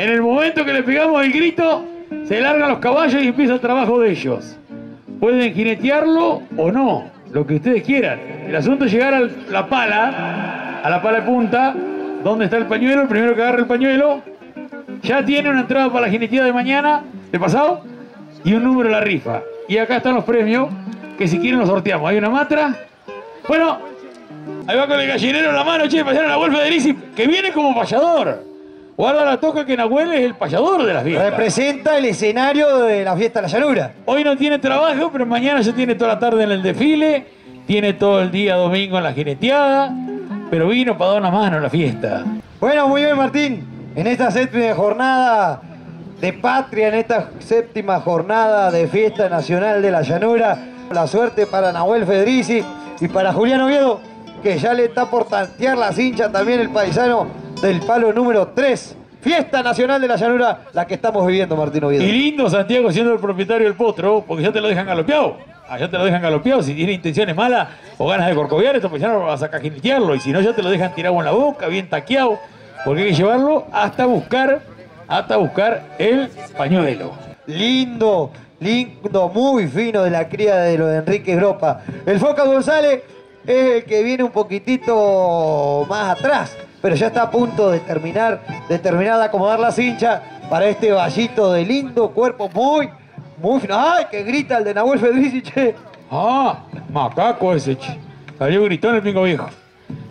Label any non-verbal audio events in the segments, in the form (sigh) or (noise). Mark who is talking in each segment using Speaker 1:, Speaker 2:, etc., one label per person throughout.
Speaker 1: En el momento que le pegamos el grito, se largan los caballos y empieza el trabajo de ellos. Pueden jinetearlo o no, lo que ustedes quieran. El asunto es llegar a la pala, a la pala de punta, donde está el pañuelo, el primero que agarra el pañuelo, ya tiene una entrada para la jineteada de mañana, de pasado, y un número de la rifa. Y acá están los premios, que si quieren los sorteamos. Hay una matra. Bueno, ahí va con el gallinero en la mano, che, pasaron la Wolf Federici, que viene como payador. Guarda la toca que Nahuel es el payador de las fiestas.
Speaker 2: Representa el escenario de la fiesta de la llanura.
Speaker 1: Hoy no tiene trabajo, pero mañana ya tiene toda la tarde en el desfile, tiene todo el día domingo en la jineteada, pero vino para dar una mano a la fiesta.
Speaker 2: Bueno, muy bien, Martín. En esta séptima jornada de patria, en esta séptima jornada de fiesta nacional de la llanura, la suerte para Nahuel Federici y para Julián Oviedo, que ya le está por tantear la cincha también el paisano del palo número 3. Fiesta Nacional de la Llanura, la que estamos viviendo, Martín Oviedo.
Speaker 1: Y lindo Santiago siendo el propietario del potro, porque ya te lo dejan galopeado. Allá te lo dejan galopeado. Si tiene intenciones malas o ganas de corcoviar, esto pues ya no vas a cajinetearlo. Y si no, ya te lo dejan tirado en la boca, bien taqueado. Porque hay que llevarlo hasta buscar, hasta buscar el pañuelo.
Speaker 2: Lindo, lindo, muy fino de la cría de lo de Enrique Gropa. El Foca González es el que viene un poquitito más atrás pero ya está a punto de terminar, de terminar de acomodar la cincha para este vallito de lindo cuerpo, muy, muy. ¡Ay, que grita el de Nahuel Federici, che!
Speaker 1: ¡Ah! Macaco ese, che. Salió gritón el pingo viejo.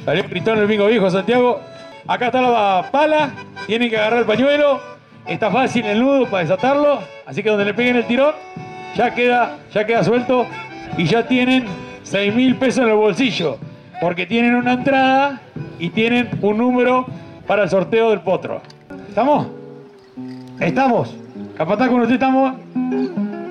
Speaker 1: Salió gritón el pingo viejo, Santiago. Acá está la pala, tienen que agarrar el pañuelo. Está fácil el nudo para desatarlo, así que donde le peguen el tirón, ya queda, ya queda suelto y ya tienen 6 mil pesos en el bolsillo porque tienen una entrada y tienen un número para el sorteo del potro. ¿Estamos?
Speaker 2: Estamos.
Speaker 1: Capataz, con usted estamos.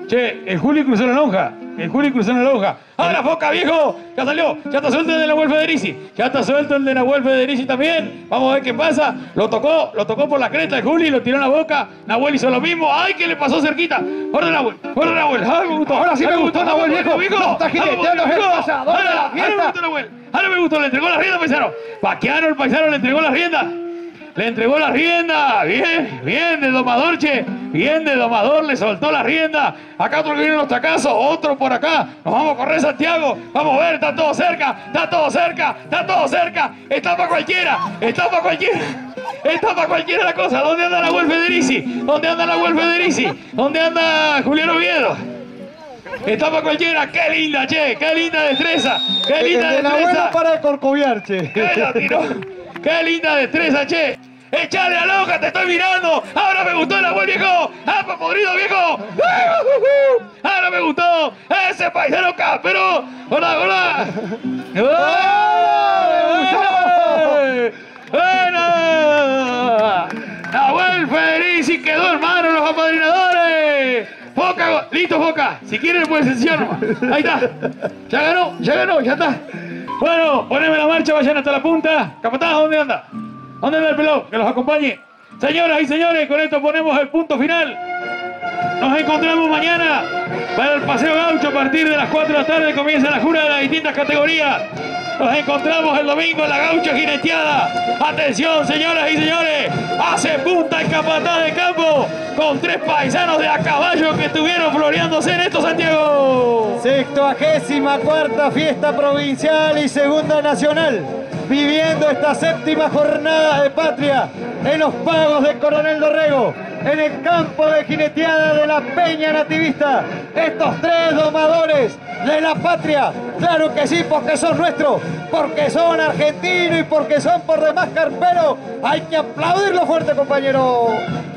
Speaker 1: Che, el Juli cruzó la lonja. El Juli cruzó la lonja. ¡Ah, la foca, viejo! Ya salió. Ya está suelto el de Nahuel Federici. Ya está suelto el de Nahuel Federici también. Vamos a ver qué pasa. Lo tocó, lo tocó por la cresta el Juli, lo tiró en la boca. Nahuel hizo lo mismo. ¡Ay, que le pasó cerquita! ¡Orden Nahuel! ¡Orden Nahuel! ¡Ay, me gustó!
Speaker 2: Ahora sí me gustó Nahuel, viejo.
Speaker 1: viejo.
Speaker 2: No está jineteando, es el pasador de la
Speaker 1: Ahora me gustó Nahuel. Ahora me gustó, le entregó la rienda, paisano. Paquiano, el paisano, le entregó la rienda. Le entregó la rienda. Bien, bien de domador, che. Bien de domador, le soltó la rienda. Acá otro que viene los tacazos, otro por acá. Nos vamos a correr, Santiago. Vamos a ver, está todo cerca, está todo cerca, está todo cerca. Está para cualquiera, está para cualquiera. Está para cualquiera la cosa. ¿Dónde anda la Wolf Federici? ¿Dónde anda la Wolf Federici? ¿Dónde anda Julián Oviedo? Está para cualquiera. ¡Qué linda, che! ¡Qué linda destreza! ¡Qué
Speaker 2: El
Speaker 1: linda
Speaker 2: de
Speaker 1: destreza!
Speaker 2: no para de corcoviar, che.
Speaker 1: ¡Qué la tiró! ¡Qué linda destreza, che! ¡Echale a la hoja! ¡Te estoy mirando! ¡Ahora me gustó el abuelo viejo! ¡Ah, podrido viejo! (laughs) ¡Ahora me gustó! ¡Ese paisano cáspero! ¡Hola, hola! (laughs) ¡Eh! ¡Buena! ¡Nahuel Federici quedó hermano los apadrinadores! ¡Foca! ¡Listo, Foca! Si quiere le puedes enseñar nomás. Ahí está. Ya ganó, ya ganó, ya está. Bueno, poneme la marcha, vayan hasta la punta. Capataz, ¿dónde anda? ¿Dónde anda el pelado? Que los acompañe. Señoras y señores, con esto ponemos el punto final. Nos encontramos mañana para el Paseo Gaucho a partir de las 4 de la tarde. Comienza la jura de las distintas categorías. Nos encontramos el domingo en la gaucha jineteada. Atención, señoras y señores. Hace punta el capataz de campo con tres paisanos de a caballo que estuvieron floreándose en esto, Santiago.
Speaker 2: Sextuagésima cuarta fiesta provincial y segunda nacional. Viviendo esta séptima jornada de patria en los pagos de Coronel Dorrego, en el campo de jineteada de la Peña Nativista. Estos tres domadores de la patria, claro que sí, porque son nuestros, porque son argentinos y porque son por demás carperos. Hay que aplaudirlo fuerte, compañero.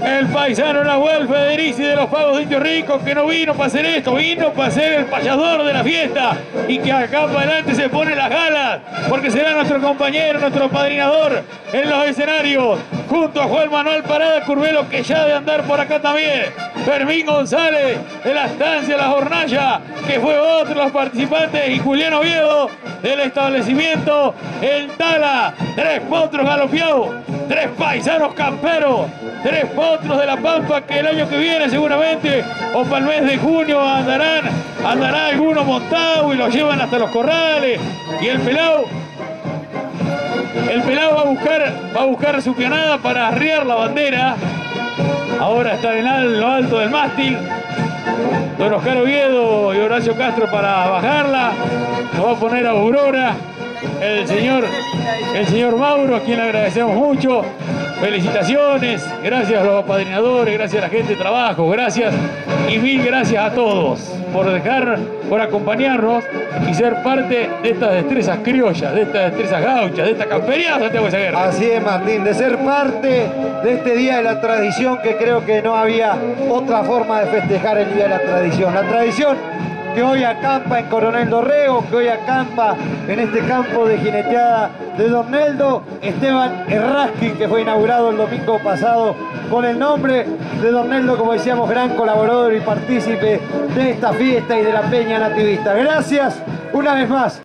Speaker 1: El paisano Nahuel Federici de los pagos de Indio Rico, que no vino para hacer esto, vino para ser el payador de la fiesta y que acá para adelante se pone las galas, porque será nuestro compañero, nuestro padrinador en los escenarios, junto a Juan Manuel Parada Curvelo, que ya de andar por acá también, Fermín González de la estancia La Jornalla, que fue otro de los participantes, y Julián Oviedo del establecimiento El Tala, tres potros galopeados, tres paisanos camperos, tres potros de la Pampa que el año que viene seguramente o para el mes de junio andarán, andará alguno montado y los llevan hasta los corrales. Y el pelado el pelado va a buscar va a buscar su pionada para arriar la bandera ahora están en lo alto del mástil. Don Oscar Oviedo y Horacio Castro para bajarla. Nos va a poner a Aurora el señor, el señor Mauro, a quien le agradecemos mucho. Felicitaciones, gracias a los apadrinadores, gracias a la gente de trabajo, gracias y mil gracias a todos por dejar, por acompañarnos y ser parte de estas destrezas criollas, de estas destrezas gauchas, de esta campería Santiago de.
Speaker 2: Así es, Martín, de ser parte de este Día de la Tradición que creo que no había otra forma de festejar el Día de la Tradición. La tradición que hoy acampa en Coronel Dorrego, que hoy acampa en este campo de jineteada de Don Neldo, Esteban Erraskin, que fue inaugurado el domingo pasado con el nombre de Don Neldo, como decíamos, gran colaborador y partícipe de esta fiesta y de la Peña Nativista. Gracias una vez más.